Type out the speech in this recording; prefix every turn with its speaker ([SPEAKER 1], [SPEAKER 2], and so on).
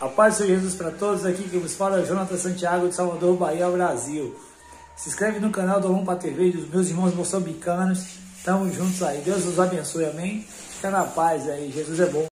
[SPEAKER 1] A paz do Jesus para todos aqui que vos fala é Jonathan Santiago de Salvador, Bahia, Brasil. Se inscreve no canal do Lompa TV dos meus irmãos moçambicanos. Tamo juntos aí. Deus os abençoe, amém? Fica na paz aí. Jesus é bom.